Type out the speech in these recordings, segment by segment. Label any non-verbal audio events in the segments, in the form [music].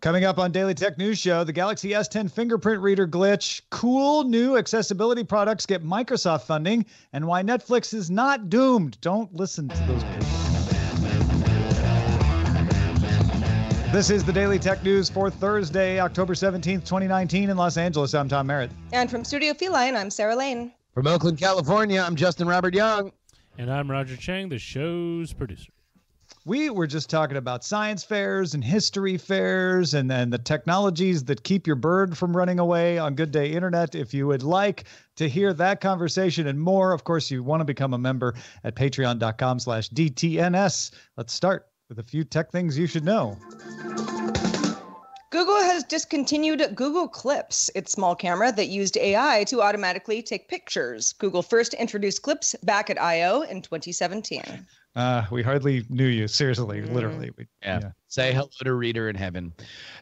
Coming up on Daily Tech News Show, the Galaxy S10 fingerprint reader glitch, cool new accessibility products get Microsoft funding, and why Netflix is not doomed. Don't listen to those people. This is the Daily Tech News for Thursday, October 17th, 2019, in Los Angeles. I'm Tom Merritt. And from Studio Feline, I'm Sarah Lane. From Oakland, California, I'm Justin Robert Young. And I'm Roger Chang, the show's producer. We were just talking about science fairs and history fairs and then the technologies that keep your bird from running away on Good Day Internet. If you would like to hear that conversation and more, of course, you want to become a member at patreon.com slash DTNS. Let's start with a few tech things you should know. Google has discontinued Google Clips, its small camera that used AI to automatically take pictures. Google first introduced Clips back at I/O in 2017. Uh, we hardly knew you. Seriously, mm. literally. We, yeah. yeah. Say hello to Reader in Heaven.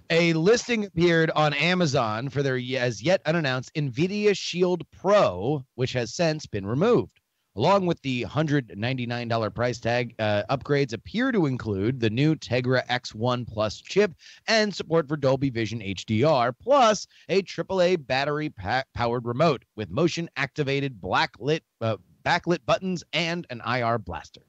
A listing appeared on Amazon for their as yet unannounced NVIDIA Shield Pro, which has since been removed. Along with the $199 price tag, uh, upgrades appear to include the new Tegra X1 Plus chip and support for Dolby Vision HDR, plus a AAA battery pa- powered remote with motion activated blacklit, uh, backlit buttons and an IR blaster.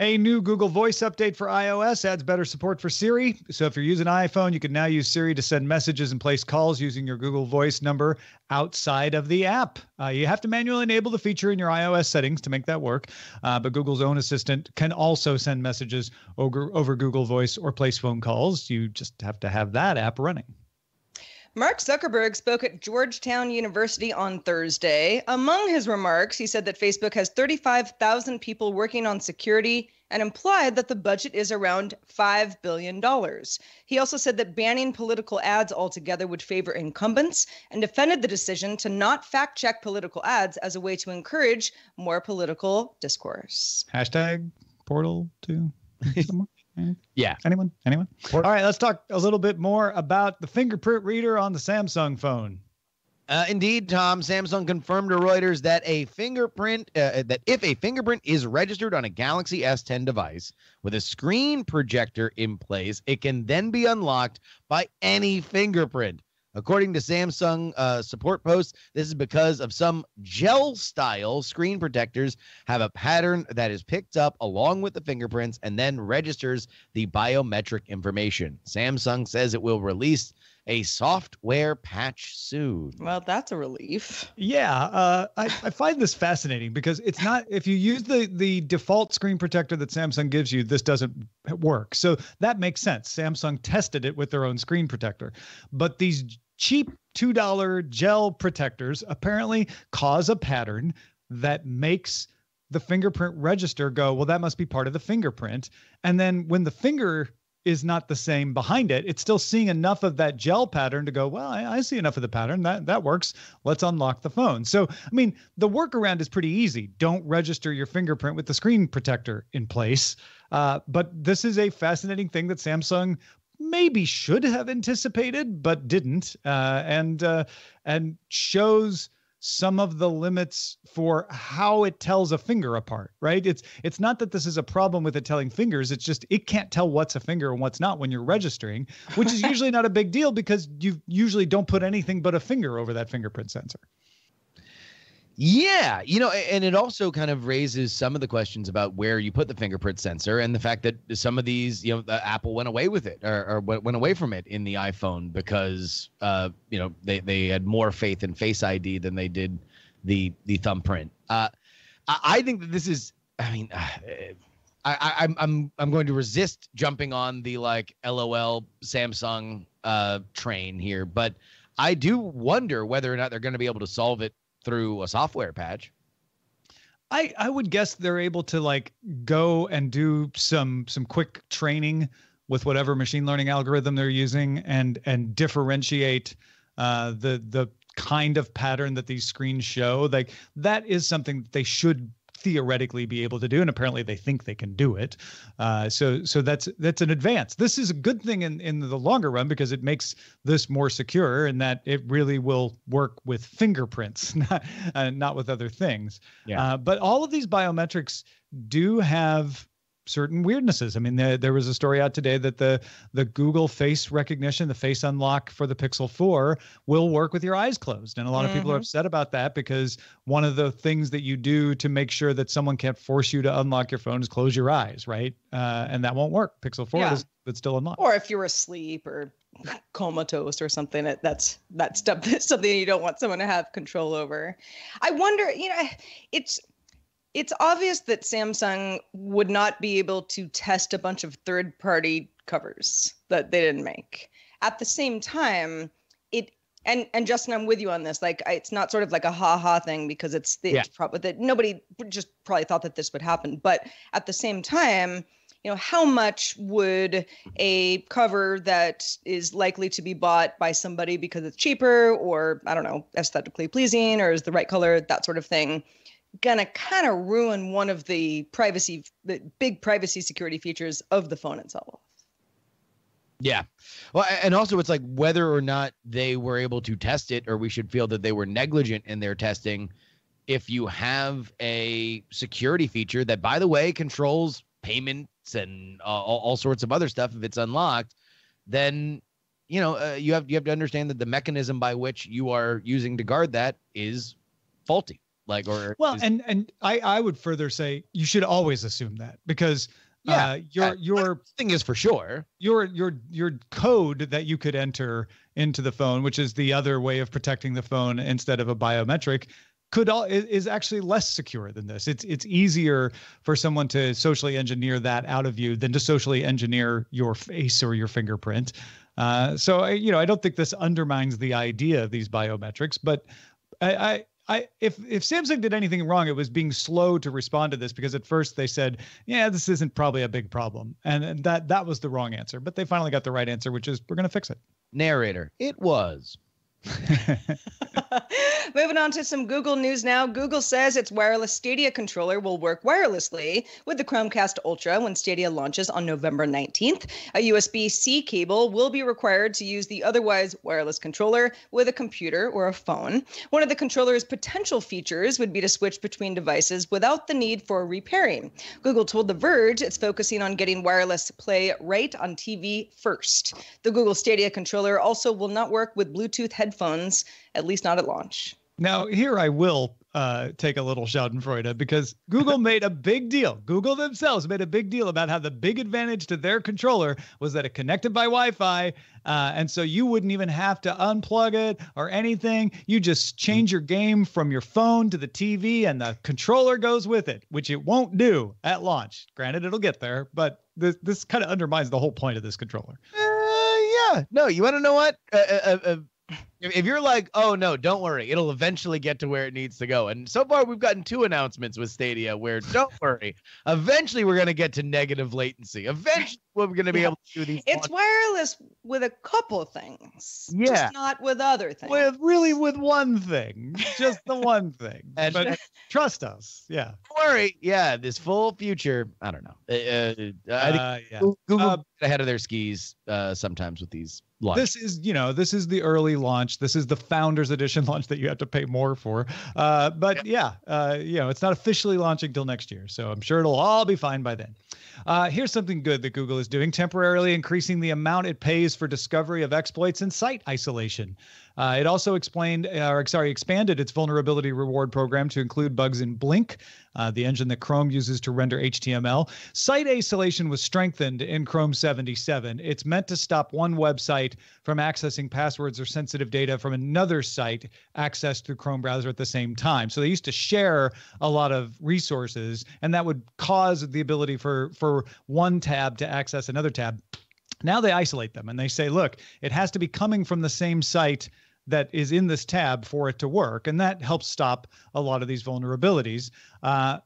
A new Google Voice update for iOS adds better support for Siri. So if you're using an iPhone, you can now use Siri to send messages and place calls using your Google Voice number outside of the app. Uh, you have to manually enable the feature in your iOS settings to make that work. Uh, but Google's own assistant can also send messages over, over Google Voice or place phone calls. You just have to have that app running. Mark Zuckerberg spoke at Georgetown University on Thursday. Among his remarks, he said that Facebook has 35,000 people working on security and implied that the budget is around $5 billion. He also said that banning political ads altogether would favor incumbents and defended the decision to not fact check political ads as a way to encourage more political discourse. Hashtag portal to [laughs] Yeah. Anyone? Anyone? All right, let's talk a little bit more about the fingerprint reader on the Samsung phone. Uh, indeed, Tom. Samsung confirmed to Reuters that a fingerprint uh, uh that if a fingerprint is registered on a Galaxy S10 device with a screen protector in place, it can then be unlocked by any fingerprint. According to Samsung uh, support posts, this is because of some gel style screen protectors have a pattern that is picked up along with the fingerprints and then registers the biometric information. Samsung says it will release a software patch soon. Well, that's a relief. Yeah, uh, I, I find this fascinating because it's not if you use the the default screen protector that Samsung gives you, this doesn't work. So that makes sense. Samsung tested it with their own screen protector, but these cheap two dollar gel protectors apparently cause a pattern that makes the fingerprint register go, well, that must be part of the fingerprint. And then when the finger is not the same behind it. It's still seeing enough of that gel pattern to go, well, I, I, see enough of the pattern. That that works. Let's unlock the phone. So, I mean, the workaround is pretty easy. Don't register your fingerprint with the screen protector in place. Uh, but this is a fascinating thing that Samsung maybe should have anticipated, but didn't, uh, and uh, and shows some of the limits for how it tells a finger apart right? It's it's not that this is a problem with it telling fingers it's just it can't tell what's a finger and what's not when you're registering which is [laughs] usually not a big deal because you usually don't put anything but a finger over that fingerprint sensor yeah, you know, and it also kind of raises some of the questions about where you put the fingerprint sensor and the fact that some of these, you know, Apple went away with it or, or went away from it in the iPhone because, uh, you know, they, they had more faith in Face ID than they did the the thumbprint. Uh, I, I think that this is, I mean, uh, I, I'm I'm I'm going to resist jumping on the like LOL Samsung uh, train here, but I do wonder whether or not they're going to be able to solve it through a software patch. I I would guess they're able to like go and do some some quick training with whatever machine learning algorithm they're using and and differentiate uh, the the kind of pattern that these screens show. Like that is something that they should theoretically be able to do, and apparently they think they can do it. Uh, so so that's that's an advance. This is a good thing in in the longer run because it makes this more secure, and that it really will work with fingerprints, [laughs] not uh, not with other things. Yeah. Uh, but all of these biometrics do have certain weirdnesses. I mean, there, there was a story out today that the the Google Face recognition, the Face Unlock for the Pixel 4, will work with your eyes closed, and a lot of people are Mhm. upset about that because one of the things that you do to make sure that someone can't force you to unlock your phone is close your eyes, right? Uh, and that won't work. Pixel 4 Yeah. is it's still unlocked. Or if you're asleep or [laughs] comatose or something, that that's that's that's [laughs] something you don't want someone to have control over. I wonder, you know, it's it's obvious that Samsung would not be able to test a bunch of third-party covers that they didn't make. At the same time, it and and Justin, I'm with you on this. Like, I, it's not sort of like a ha-ha thing because it's the Yeah. probably that nobody just probably thought that this would happen. But at the same time, you know, how much would a cover that is likely to be bought by somebody because it's cheaper or I don't know, aesthetically pleasing or is the right color, that sort of thing, gonna kind of ruin one of the privacy, the big privacy security features of the phone itself. Yeah. Well, and also it's like whether or not they were able to test it or we should feel that they were negligent in their testing. If you have a security feature that, by the way, controls payments and uh, all, all sorts of other stuff, if it's unlocked, then you know uh, you have you have to understand that the mechanism by which you are using to guard that is faulty. Like or Well, is- and and I I would further say you should always assume that because Yeah, uh, your your thing is for sure. your your your code that you could enter into the phone, which is the other way of protecting the phone instead of a biometric, could all is, is actually less secure than this. It's it's easier for someone to socially engineer that out of you than to socially engineer your face or your fingerprint. Uh, so I, you know, I don't think this undermines the idea of these biometrics, but I, I I if if Samsung did anything wrong, it was being slow to respond to this because at first they said, "Yeah, this isn't probably a big problem," and, and that that was the wrong answer. But they finally got the right answer, which is we're going to fix it. Narrator. It was. [laughs] [laughs] Moving on to some Google news now. Google says its wireless Stadia controller will work wirelessly with the Chromecast Ultra when Stadia launches on November 19th. A USB C cable will be required to use the otherwise wireless controller with a computer or a phone. One of the controller's potential features would be to switch between devices without the need for repairing. Google told The Verge it's focusing on getting wireless play right on TV first. The Google Stadia controller also will not work with Bluetooth headphones, at least not at launch. Now, here I will uh, take a little Schadenfreude because Google made a big deal. Google themselves made a big deal about how the big advantage to their controller was that it connected by Wi Fi. Uh, and so you wouldn't even have to unplug it or anything. You just change your game from your phone to the TV and the controller goes with it, which it won't do at launch. Granted, it'll get there, but this, this kind of undermines the whole point of this controller. Uh, yeah. No, you want to know what? If you're like, oh no, don't worry, it'll eventually get to where it needs to go. And so far, we've gotten two announcements with Stadia where, don't worry, eventually we're gonna get to negative latency. Eventually, we're gonna be Yeah. able to do these. It's wireless with a couple things, Yeah. just not with other things. With really with one thing, just the one [laughs] thing. [laughs] And- but trust us. Yeah. Don't worry, yeah, this full future. I don't know. Uh, uh, I think Uh, yeah. Google Uh, get ahead of their skis uh, sometimes with these This is, you know, this is the early launch. This is the founders edition [laughs] launch that you have to pay more for. Uh, but yeah, uh, you know, it's not officially launching till next year. So I'm sure it'll all be fine by then. Uh, here's something good that Google is doing temporarily increasing the amount it pays for discovery of exploits and site isolation. Uh, it also explained, or sorry, expanded its vulnerability reward program to include bugs in Blink, uh, the engine that Chrome uses to render HTML. Site isolation was strengthened in Chrome 77. It's meant to stop one website from accessing passwords or sensitive data from another site accessed through Chrome browser at the same time. So they used to share a lot of resources, and that would cause the ability for for one tab to access another tab. Now they isolate them and they say, look, it has to be coming from the same site that is in this tab for it to work. And that helps stop a lot of these vulnerabilities. Uh,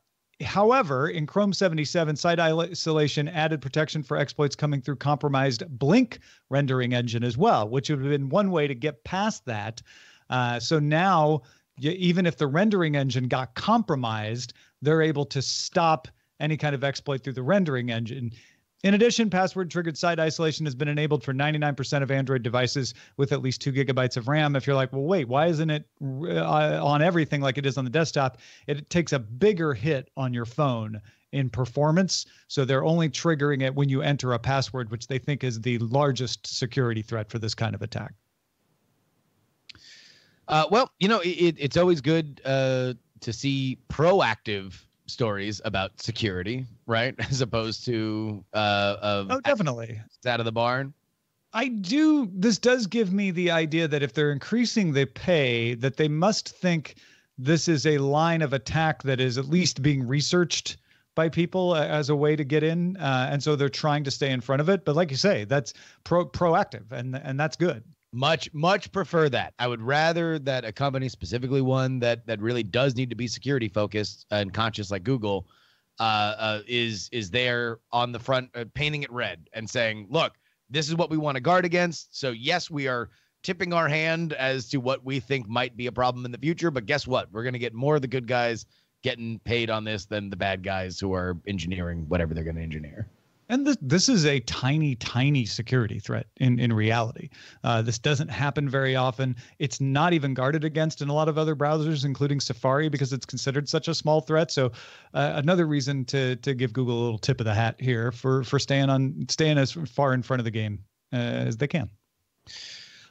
However, in Chrome 77, site isolation added protection for exploits coming through compromised Blink rendering engine as well, which would have been one way to get past that. Uh, so now, y- even if the rendering engine got compromised, they're able to stop any kind of exploit through the rendering engine. In addition, password triggered site isolation has been enabled for 99% of Android devices with at least two gigabytes of RAM. If you're like, well, wait, why isn't it uh, on everything like it is on the desktop? It takes a bigger hit on your phone in performance. So they're only triggering it when you enter a password, which they think is the largest security threat for this kind of attack. Uh, well, you know, it, it's always good uh, to see proactive stories about security, right? [laughs] As opposed to uh, of oh, definitely out of the barn. I do. This does give me the idea that if they're increasing the pay, that they must think this is a line of attack that is at least being researched by people as a way to get in, uh, and so they're trying to stay in front of it. But like you say, that's pro proactive, and and that's good. Much much prefer that. I would rather that a company, specifically one that that really does need to be security focused and conscious, like Google, uh, uh, is is there on the front, uh, painting it red and saying, look this is what we want to guard against. So, yes, we are tipping our hand as to what we think might be a problem in the future. But guess what? We're going to get more of the good guys getting paid on this than the bad guys who are engineering whatever they're going to engineer. And this, this is a tiny, tiny security threat in, in reality. Uh, this doesn't happen very often. It's not even guarded against in a lot of other browsers, including Safari, because it's considered such a small threat. So uh, another reason to to give Google a little tip of the hat here for for staying on staying as far in front of the game uh, as they can.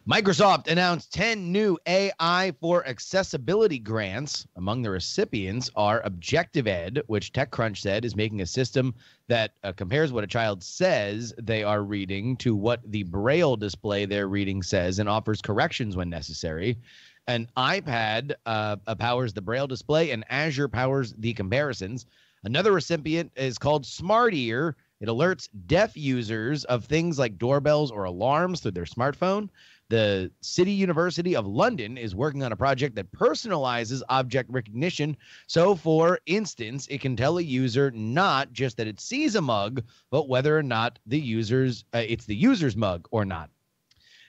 Microsoft announced 10 new AI for accessibility grants. Among the recipients are Objective Ed, which TechCrunch said is making a system that uh, compares what a child says they are reading to what the braille display they're reading says and offers corrections when necessary. An iPad uh, powers the braille display, and Azure powers the comparisons. Another recipient is called Smart Ear. It alerts deaf users of things like doorbells or alarms through their smartphone. The City University of London is working on a project that personalizes object recognition. So, for instance, it can tell a user not just that it sees a mug, but whether or not the user's uh, it's the user's mug or not.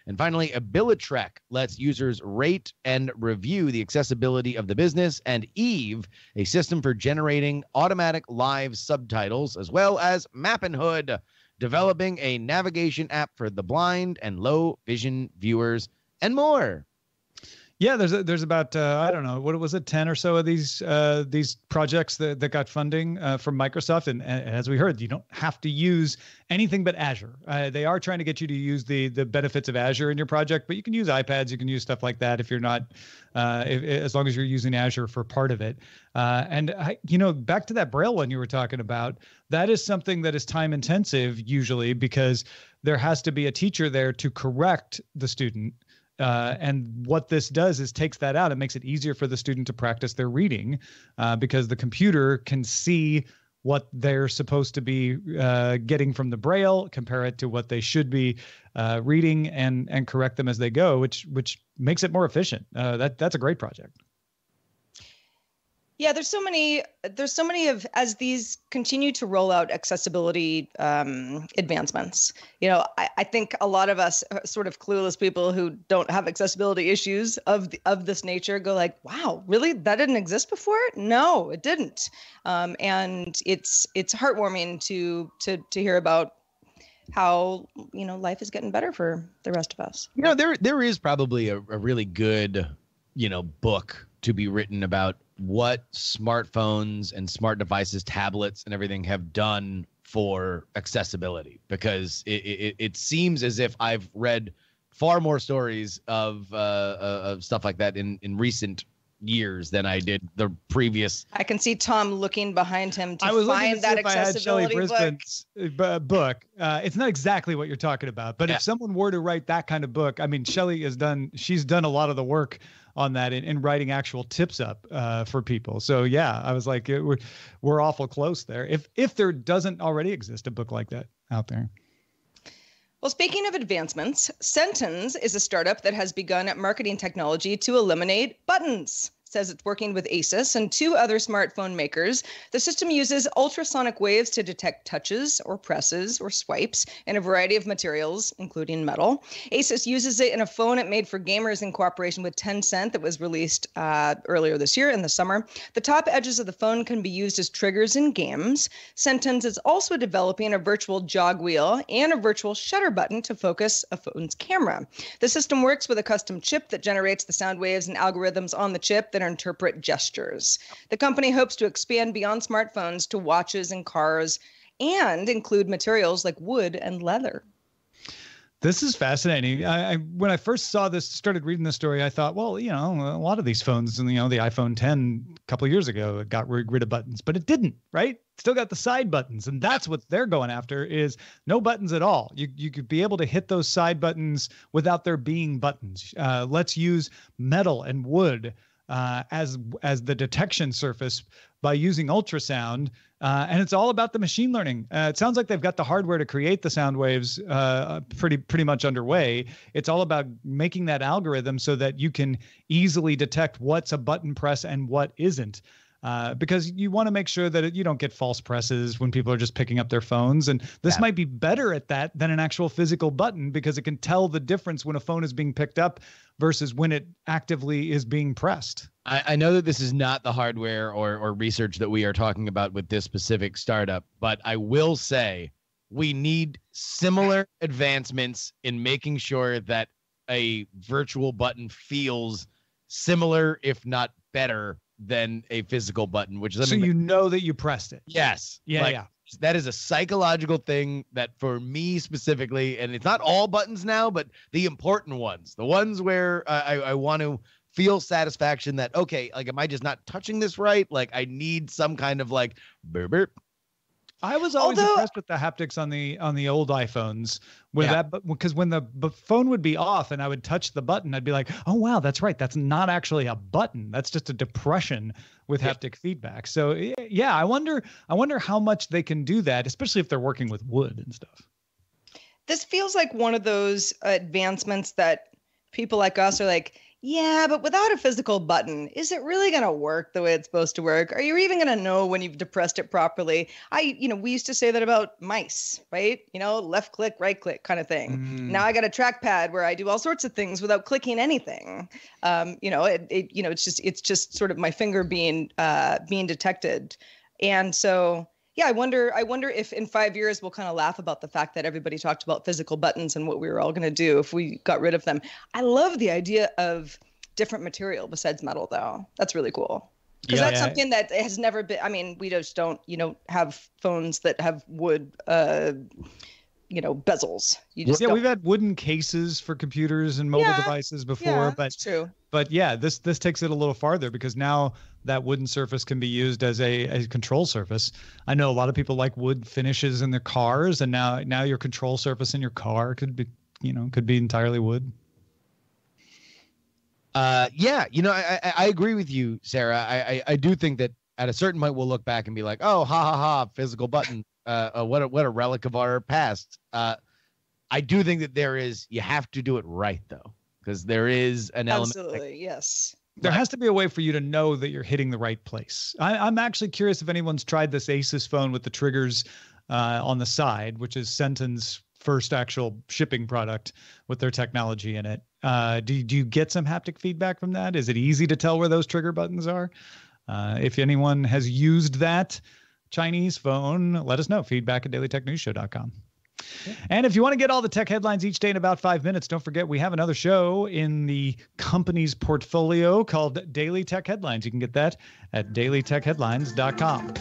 And finally, Abilitrek lets users rate and review the accessibility of the business, and Eve, a system for generating automatic live subtitles, as well as Mapinhood, developing a navigation app for the blind and low vision viewers, and more. Yeah, there's a, there's about uh, I don't know what was it ten or so of these uh, these projects that, that got funding uh, from Microsoft, and, and, as we heard, you don't have to use anything but Azure. Uh, they are trying to get you to use the the benefits of Azure in your project, but you can use iPads, you can use stuff like that if you're not, uh, if, as long as you're using Azure for part of it. Uh, and I, you know, back to that Braille one you were talking about, that is something that is time intensive usually because there has to be a teacher there to correct the student uh, and what this does is takes that out. It makes it easier for the student to practice their reading uh, because the computer can see what they're supposed to be uh, getting from the braille, compare it to what they should be uh, reading, and and correct them as they go, which which makes it more efficient. Uh, that that's a great project yeah there's so many there's so many of as these continue to roll out accessibility um, advancements you know I, I, think a lot of us uh, sort of clueless people who don't have accessibility issues of the, of this nature go like wow really? That didn't exist before? No it didn't. Um, and it's it's heartwarming to to to hear about how you know life is getting better for the rest of us. You know there there is probably a, a really good you know book to be written about what smartphones and smart devices, tablets, and everything have done for accessibility because it, it, it seems as if I've read far more stories of uh, uh, of stuff like that in in recent years than I did the previous. I can see Tom looking behind him to I was find to that accessibility book. Uh, book. Uh, it's not exactly what you're talking about, but yeah. if someone were to write that kind of book, I mean, Shelly has done. She's done a lot of the work on that in, in writing actual tips up uh, for people. So yeah, I was like, it, we're we're awful close there. If if there doesn't already exist a book like that out there. Well, speaking of advancements, Sentons is a startup that has begun marketing technology to eliminate buttons says it's working with Asus and two other smartphone makers. The system uses ultrasonic waves to detect touches or presses or swipes in a variety of materials, including metal. Asus uses it in a phone it made for gamers in cooperation with Tencent that was released uh, earlier this year in the summer. The top edges of the phone can be used as triggers in games. Sentons is also developing a virtual jog wheel and a virtual shutter button to focus a phone's camera. The system works with a custom chip that generates the sound waves and algorithms on the chip that and interpret gestures. The company hopes to expand beyond smartphones to watches and cars and include materials like wood and leather. This is fascinating. I, I, when I first saw this, started reading the story, I thought, well, you know, a lot of these phones, and you know, the iPhone 10 a couple years ago, it got rid of buttons, but it didn't, right? Still got the side buttons, and that's what they're going after is no buttons at all. You you could be able to hit those side buttons without there being buttons. Uh, let's use metal and wood uh, as as the detection surface by using ultrasound. Uh, and it's all about the machine learning. Uh, it sounds like they've got the hardware to create the sound waves uh, pretty pretty much underway. It's all about making that algorithm so that you can easily detect what's a button press and what isn't. Uh, because you want to make sure that it, you don't get false presses when people are just picking up their phones. And this yeah. might be better at that than an actual physical button because it can tell the difference when a phone is being picked up versus when it actively is being pressed. I, I know that this is not the hardware or, or research that we are talking about with this specific startup, but I will say we need similar advancements in making sure that a virtual button feels similar, if not better, than a physical button, which is so you know that you pressed it. Yes. Yeah. Like, yeah. That is a psychological thing that for me specifically, and it's not all buttons now, but the important ones, the ones where I, I want to feel satisfaction that okay, like am I just not touching this right? Like I need some kind of like burp, burp, I was always Although, impressed with the haptics on the on the old iPhones with yeah. that because when the phone would be off and I would touch the button, I'd be like, "Oh wow, that's right. That's not actually a button. That's just a depression with yeah. haptic feedback." So yeah, I wonder I wonder how much they can do that, especially if they're working with wood and stuff. This feels like one of those advancements that people like us are like, yeah, but without a physical button, is it really going to work the way it's supposed to work? Are you even going to know when you've depressed it properly? I, you know, we used to say that about mice, right? You know, left click, right click kind of thing. Mm. Now I got a trackpad where I do all sorts of things without clicking anything. Um, you know, it, it, you know, it's just, it's just sort of my finger being, uh, being detected. And so, yeah, I wonder. I wonder if in five years we'll kind of laugh about the fact that everybody talked about physical buttons and what we were all going to do if we got rid of them. I love the idea of different material besides metal, though. That's really cool because yeah, that's yeah. something that has never been. I mean, we just don't, you know, have phones that have wood. Uh, you know bezels. You just yeah, don't. we've had wooden cases for computers and mobile yeah, devices before, yeah, but true. But yeah, this this takes it a little farther because now that wooden surface can be used as a, a control surface. I know a lot of people like wood finishes in their cars, and now now your control surface in your car could be you know could be entirely wood. Uh, yeah, you know, I, I, I agree with you, Sarah. I, I I do think that at a certain point we'll look back and be like, oh, ha ha ha, physical button uh, uh, what a, what a relic of our past. Uh, I do think that there is. You have to do it right though, because there is an element. Absolutely, yes. There has to be a way for you to know that you're hitting the right place. I, am actually curious if anyone's tried this Asus phone with the triggers uh, on the side, which is Sentons' first actual shipping product with their technology in it. Uh, do, do you get some haptic feedback from that? Is it easy to tell where those trigger buttons are? Uh, if anyone has used that, Chinese phone, let us know. Feedback at dailytechnewsshow.com. And if you want to get all the tech headlines each day in about five minutes, don't forget we have another show in the company's portfolio called Daily Tech Headlines. You can get that at dailytechheadlines.com.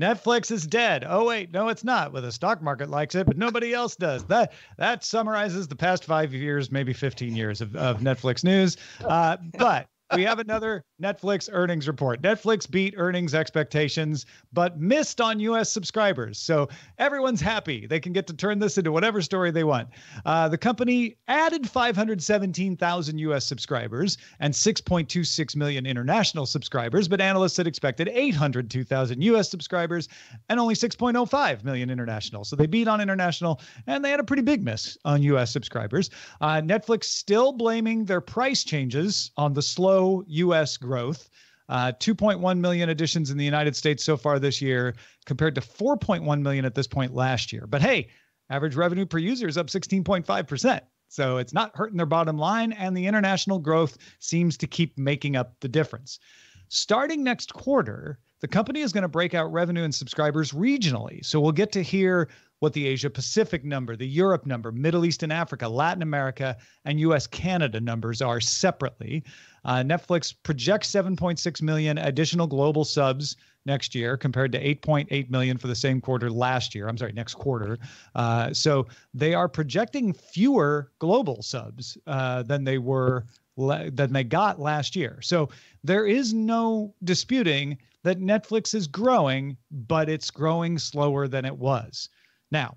Netflix is dead. Oh wait, no, it's not. Well, the stock market likes it, but nobody else does. That that summarizes the past five years, maybe 15 years of, of Netflix news. Uh, but we have another Netflix earnings report. Netflix beat earnings expectations, but missed on U.S. subscribers. So everyone's happy. They can get to turn this into whatever story they want. Uh, the company added 517,000 U.S. subscribers and 6.26 million international subscribers, but analysts had expected 802,000 U.S. subscribers and only 6.05 million international. So they beat on international, and they had a pretty big miss on U.S. subscribers. Uh, Netflix still blaming their price changes on the slow U.S growth. Uh, 2.1 million additions in the United States so far this year, compared to 4.1 million at this point last year. But hey, average revenue per user is up 16.5%. So it's not hurting their bottom line, and the international growth seems to keep making up the difference. Starting next quarter, the company is going to break out revenue and subscribers regionally. So we'll get to hear what the Asia Pacific number, the Europe number, Middle East and Africa, Latin America, and US Canada numbers are separately. Uh, Netflix projects 7.6 million additional global subs next year compared to 8.8 million for the same quarter last year. I'm sorry, next quarter. Uh, so they are projecting fewer global subs uh, than they were than they got last year. So there is no disputing that Netflix is growing, but it's growing slower than it was. Now,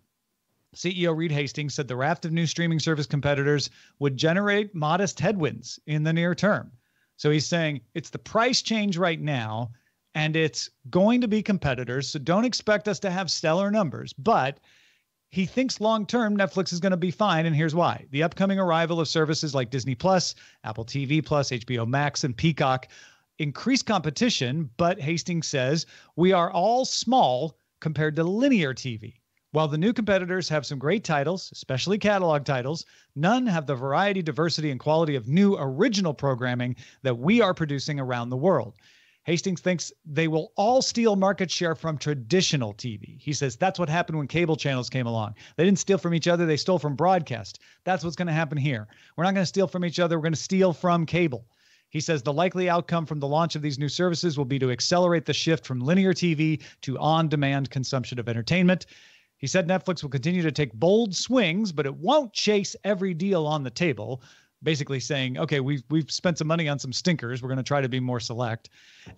CEO Reed Hastings said the raft of new streaming service competitors would generate modest headwinds in the near term. So he's saying it's the price change right now, and it's going to be competitors. So don't expect us to have stellar numbers, but he thinks long term Netflix is going to be fine, and here's why: the upcoming arrival of services like Disney Plus, Apple TV Plus, HBO Max, and Peacock increase competition. But Hastings says we are all small compared to linear TV. While the new competitors have some great titles, especially catalog titles, none have the variety, diversity, and quality of new original programming that we are producing around the world. Hastings thinks they will all steal market share from traditional TV. He says that's what happened when cable channels came along. They didn't steal from each other, they stole from broadcast. That's what's going to happen here. We're not going to steal from each other, we're going to steal from cable. He says the likely outcome from the launch of these new services will be to accelerate the shift from linear TV to on demand consumption of entertainment. He said Netflix will continue to take bold swings, but it won't chase every deal on the table. Basically saying, okay, we've we've spent some money on some stinkers. We're going to try to be more select.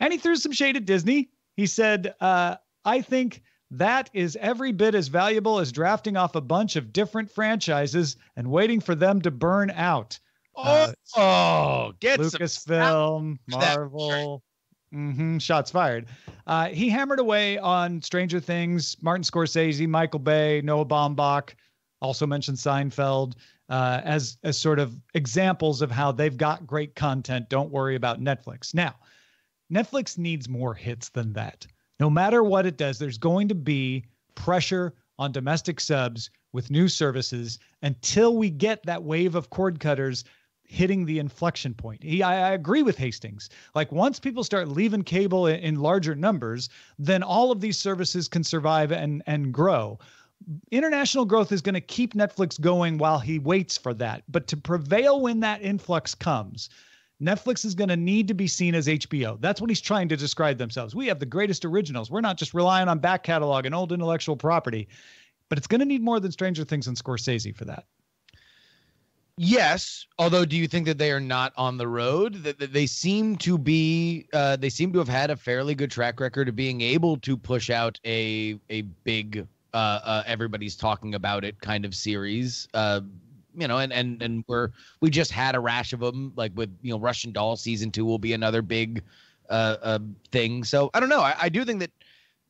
And he threw some shade at Disney. He said, uh, I think that is every bit as valuable as drafting off a bunch of different franchises and waiting for them to burn out. Oh, oh get Lucasfilm, Marvel. Mm-hmm, shots fired. Uh, he hammered away on Stranger Things, Martin Scorsese, Michael Bay, Noah Baumbach, also mentioned Seinfeld uh, as as sort of examples of how they've got great content. Don't worry about Netflix. Now, Netflix needs more hits than that. No matter what it does, there's going to be pressure on domestic subs with new services until we get that wave of cord cutters hitting the inflection point. He, I, I, agree with Hastings. Like once people start leaving cable in, in larger numbers, then all of these services can survive and and grow. International growth is going to keep Netflix going while he waits for that. But to prevail when that influx comes, Netflix is going to need to be seen as HBO. That's what he's trying to describe themselves. We have the greatest originals. We're not just relying on back catalog and old intellectual property, but it's going to need more than Stranger Things and Scorsese for that. Yes, although do you think that they are not on the road? That, that they seem to be, uh, they seem to have had a fairly good track record of being able to push out a a big, uh, uh, everybody's talking about it kind of series. Uh, you know, and and and we're we just had a rash of them, like with you know Russian Doll season two will be another big uh, uh thing. So I don't know. I, I do think that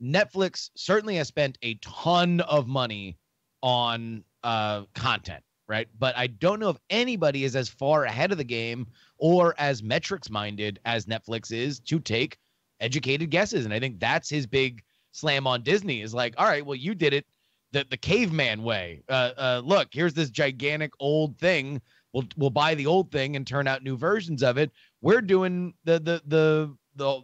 Netflix certainly has spent a ton of money on uh content right? But I don't know if anybody is as far ahead of the game or as metrics minded as Netflix is to take educated guesses. And I think that's his big slam on Disney is like, all right, well, you did it the, the caveman way. Uh, uh, look, here's this gigantic old thing. We'll we'll buy the old thing and turn out new versions of it. We're doing the the the the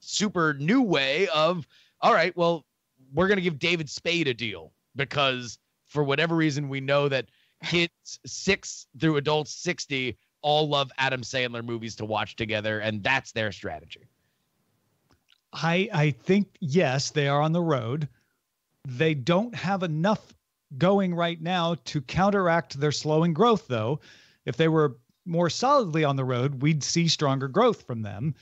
super new way of all right, well, we're gonna give David Spade a deal because for whatever reason we know that kids six through adults 60 all love Adam Sandler movies to watch together, and that's their strategy. I I think yes, they are on the road. They don't have enough going right now to counteract their slowing growth, though. If they were more solidly on the road, we'd see stronger growth from them,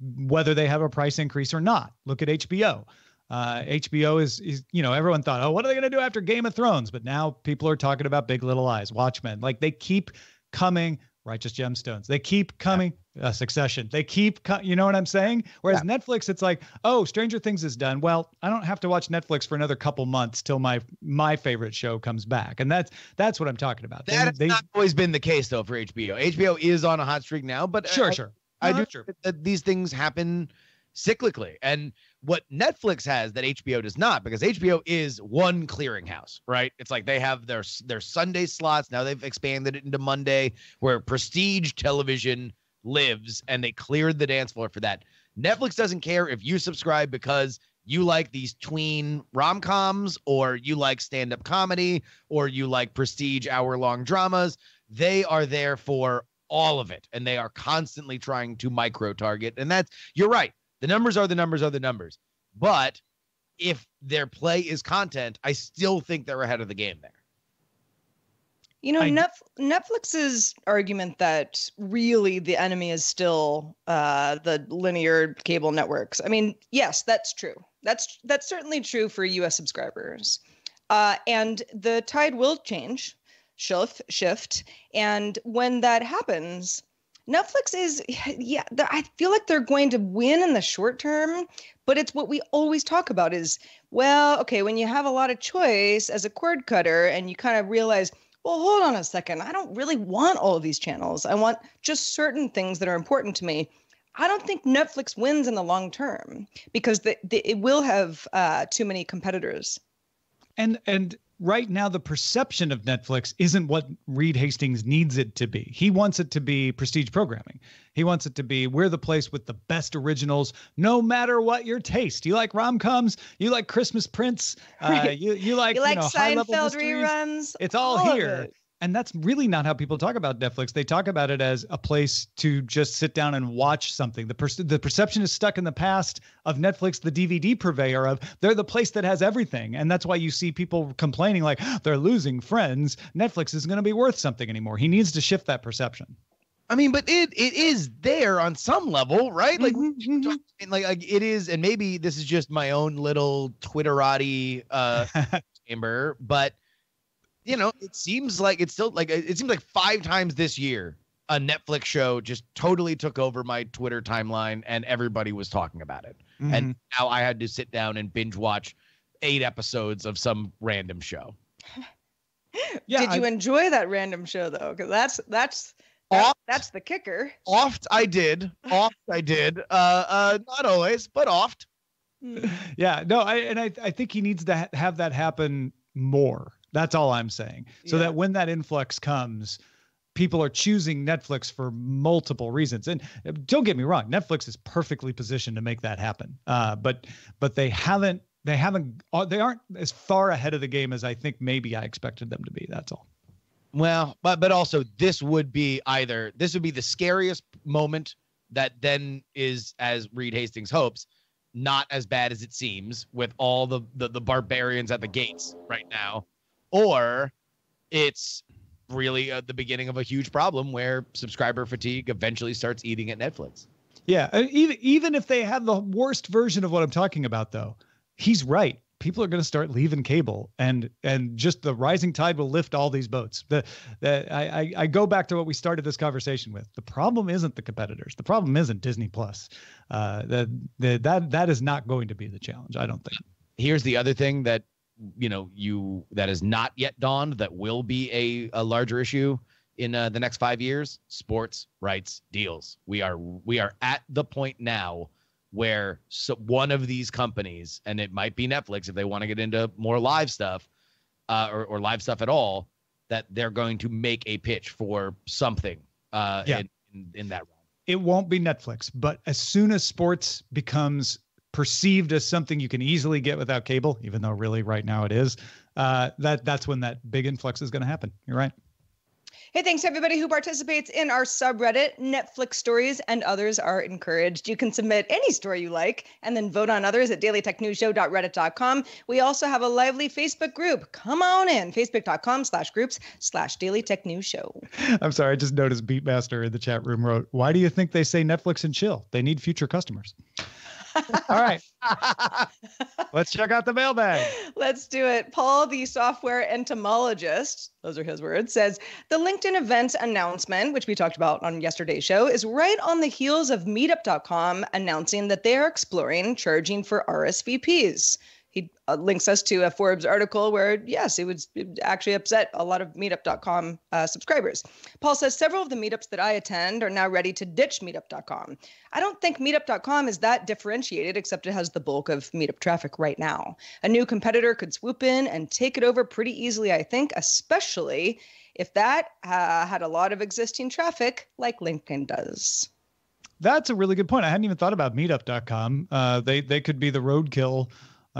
whether they have a price increase or not. Look at HBO. Uh, HBO is, is, you know, everyone thought, oh, what are they going to do after Game of Thrones? But now people are talking about Big Little Lies, Watchmen. Like they keep coming, Righteous Gemstones. They keep coming, uh, Succession. They keep, co- you know what I'm saying? Whereas yeah. Netflix, it's like, oh, Stranger Things is done. Well, I don't have to watch Netflix for another couple months till my my favorite show comes back, and that's that's what I'm talking about. That has they, not always been the case though for HBO. HBO is on a hot streak now, but sure, I, sure. I, I do that these things happen cyclically. And what Netflix has that HBO does not, because HBO is one clearinghouse, right? It's like they have their their Sunday slots. Now they've expanded it into Monday, where prestige television lives, and they cleared the dance floor for that. Netflix doesn't care if you subscribe because you like these tween rom coms, or you like stand up comedy, or you like prestige hour long dramas. They are there for all of it, and they are constantly trying to micro target. And that's, you're right. The numbers are the numbers are the numbers. But if their play is content, I still think they're ahead of the game there. You know, I- Netf- Netflix's argument that really the enemy is still uh, the linear cable networks. I mean, yes, that's true. That's that's certainly true for U.S. subscribers, uh, and the tide will change, shift, shift, and when that happens, Netflix is yeah. I feel like they're going to win in the short term, but it's what we always talk about is well, okay, when you have a lot of choice as a cord cutter, and you kind of realize well, hold on a second. I don't really want all of these channels. I want just certain things that are important to me. I don't think Netflix wins in the long term because the, the, it will have uh, too many competitors. And and right now the perception of Netflix isn't what Reed Hastings needs it to be. He wants it to be prestige programming. He wants it to be we're the place with the best originals, no matter what your taste. You like rom coms, you like Christmas prints, uh, [laughs] you you like you like know, Seinfeld reruns? It's all, of here. it. And that's really not how people talk about Netflix. They talk about it as a place to just sit down and watch something. The per- the perception is stuck in the past of Netflix, the DVD purveyor of they're the place that has everything. And that's why you see people complaining like they're losing friends. Netflix isn't going to be worth something anymore. He needs to shift that perception. I mean, but it it is there on some level, right? Like, Mhm, mhm. [laughs] and like, like it is, and maybe this is just my own little Twitterati uh [laughs] chamber, but you know, it seems like it's still like it seems like five times this year a Netflix show just totally took over my Twitter timeline and everybody was talking about it. Mhm. And now I had to sit down and binge watch eight episodes of some random show. yeah, Did you I- enjoy that random show though? Because that's that's Oft, that's the kicker. oft I did. Oft I did. Uh uh not always, but oft. Hmm. [laughs] yeah, no, I and I I think he needs to ha- have that happen more. That's all I'm saying. So Yeah. that when that influx comes, people are choosing Netflix for multiple reasons. And uh, don't get me wrong, Netflix is perfectly positioned to make that happen. Uh, but but they haven't they haven't uh, they aren't as far ahead of the game as I think maybe I expected them to be. That's all. Well, but but also this would be either this would be the scariest moment that then is as Reed Hastings hopes, not as bad as it seems with all the the, the barbarians at the gates right now, or it's really uh, the beginning of a huge problem where subscriber fatigue eventually starts eating at Netflix. Yeah, uh, even even if they have the worst version of what I'm talking about, though, he's right. People are going to start leaving cable, and and just the rising tide will lift all these boats. The, the I, I go back to what we started this conversation with. The problem isn't the competitors. The problem isn't Disney Plus. Uh, that the, that that is not going to be the challenge. I don't think. Here's the other thing that you know you that is not yet dawned that will be a, a larger issue in uh, the next five years sports rights deals we are we are at the point now where so one of these companies and it might be netflix if they want to get into more live stuff uh, or, or live stuff at all that they're going to make a pitch for something uh, Yeah. in, in, in that realm It won't be Netflix, but as soon as sports becomes perceived as something you can easily get without cable, even though really right now it is, uh, that that's when that big influx is going to happen. You're right. Hey, thanks to everybody who participates in our subreddit. Netflix stories and others are encouraged. You can submit any story you like and then vote on others at dailytechnewsshow.reddit.com. We also have a lively Facebook group. Come on in, facebook.com slash groups slash Daily Tech News Show. I'm sorry. I just noticed Beatmaster in the chat room wrote, "Why do you think they say Netflix and chill? They need future customers." All right, [laughs] let's check out the mailbag. Let's do it. Paul, the software entomologist, those are his words, says the LinkedIn events announcement, which we talked about on yesterday's show, is right on the heels of meetup.com announcing that they are exploring charging for RSVPs. He uh, links us to a Forbes article where, yes, it would actually upset a lot of meetup.com uh, subscribers. Paul says several of the meetups that I attend are now ready to ditch meetup.com. I don't think meetup.com is that differentiated, except it has the bulk of meetup traffic right now. A new competitor could swoop in and take it over pretty easily, I think, especially if that uh, had a lot of existing traffic like LinkedIn does. that's a really good point. I hadn't even thought about Meetup.com. Uh, they they could be the roadkill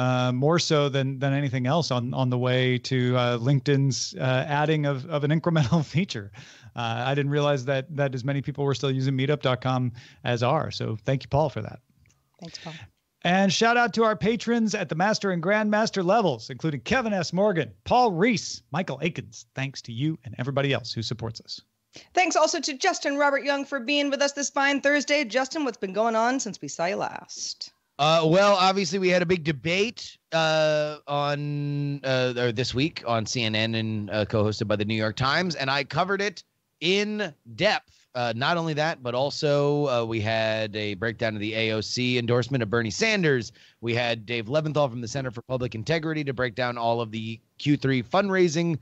uh, more so than than anything else on on the way to uh, LinkedIn's uh, adding of of an [laughs] incremental feature. Uh, I didn't realize that that as many people were still using Meetup.com as are. So thank you, Paul, for that. Thanks, Paul. And shout out to our patrons at the Master and Grandmaster levels, including Kevin S. Morgan, Paul Reese, Michael Akins. Thanks to you and everybody else who supports us. Thanks also to Justin Robert Young for being with us this fine Thursday. Justin, what's been going on since we saw you last? Uh, well, obviously, we had a big debate uh, on uh, or this week on CNN and uh, co-hosted by the New York Times, and I covered it in depth. Uh, not only that, but also uh, we had a breakdown of the AOC endorsement of Bernie Sanders. We had Dave Levinthal from the Center for Public Integrity to break down all of the Q3 fundraising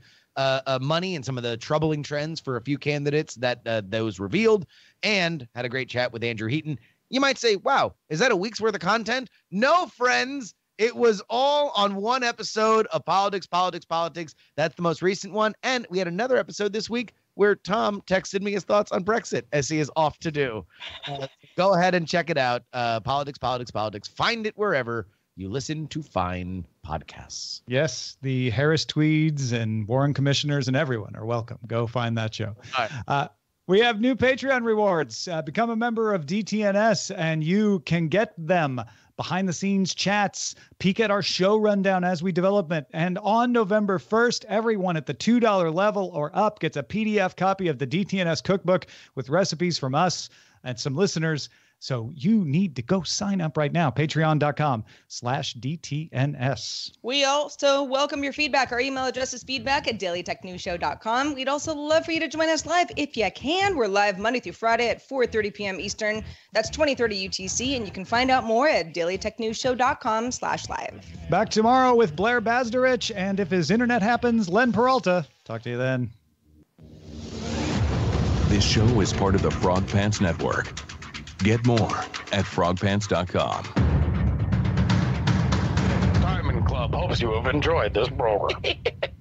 money and some of the troubling trends for a few candidates that those revealed, and had a great chat with Andrew Heaton. You might say, wow, is that a week's worth of content? No, friends. It was all on one episode of Politics, Politics, Politics. That's the most recent one. And we had another episode this week where Tom texted me his thoughts on Brexit as he is off to do. Uh, go ahead and check it out. Uh, politics, politics, politics. Find it wherever you listen to fine podcasts. Yes, the Harris Tweeds and Warren commissioners and everyone are welcome. Go find that show. All right. Uh, we have new Patreon rewards. Uh, become a member of DTNS and you can get them behind the scenes chats, peek at our show rundown as we develop it. And on November 1st, everyone at the $2 level or up gets a PDF copy of the DTNS cookbook with recipes from us and some listeners. So you need to go sign up right now. Patreon.com slash DTNS. We also welcome your feedback. Our email address is feedback at dailytechnewsshow.com. We'd also love for you to join us live if you can. We're live Monday through Friday at 4.30 p.m. Eastern. That's 2030 UTC. And you can find out more at dailytechnewsshow.com slash live. Back tomorrow with Blair Bazdarich. And if his internet happens, Len Peralta. Talk to you then. This show is part of the Frog Pants Network. Get more at frogpants.com. Diamond Club hopes you have enjoyed this program. [laughs]